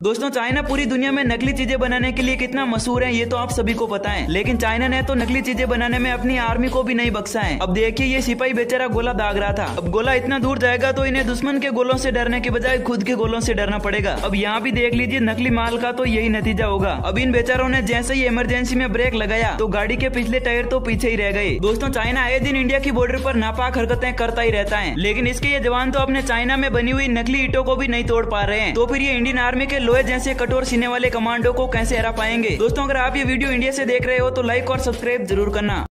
दोस्तों, चाइना पूरी दुनिया में नकली चीज़ें बनाने के लिए कितना मशहूर है, ये तो आप सभी को पता है। लेकिन चाइना ने तो नकली चीज़ें बनाने में अपनी आर्मी को भी नहीं बख्शा है अब देखिए, ये सिपाही बेचारा गोला दाग रहा था। अब गोला इतना दूर जाएगा तो इन्हें दुश्मन के गोलों से डरने के बजाय खुद के गोलों से डरना पड़ेगा। अब यहाँ भी देख लीजिए, नकली माल का तो यही नतीजा होगा। अब इन बेचारों ने जैसे ही इमरजेंसी में ब्रेक लगाया तो गाड़ी के पिछले टायर तो पीछे ही रह गए। दोस्तों, चाइना आए दिन इंडिया की बॉर्डर पर नापाक हरकतें करता ही रहता है। लेकिन इसके ये जवान तो अपने चाइना में बनी हुई नकली ईटों को भी नहीं तोड़ पा रहे हैं। तो फिर ये इंडियन आर्मी के लोहे जैसे कठोर सीने वाले कमांडो को कैसे हरा पाएँगे। दोस्तों, अगर आप ये वीडियो इंडिया से देख रहे हो तो लाइक और सब्सक्राइब ज़रूर करना।